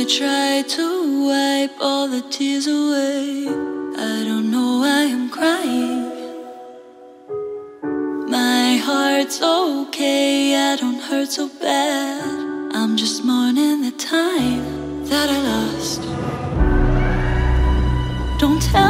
I try to wipe all the tears away. I don't know why I'm crying. My heart's okay, I don't hurt so bad. I'm just mourning the time that I lost. Don't tell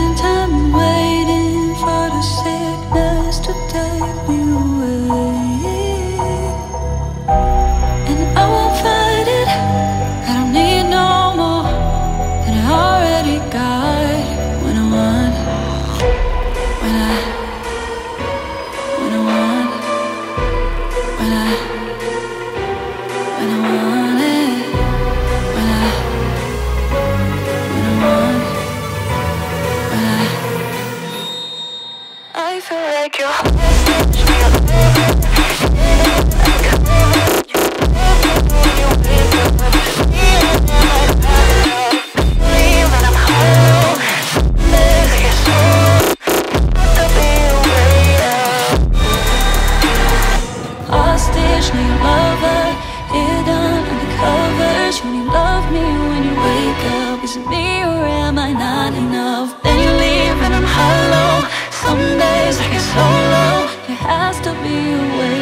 me, when you wake up, is it me or am I not enough? Then you leave and I'm hollow has to be a way.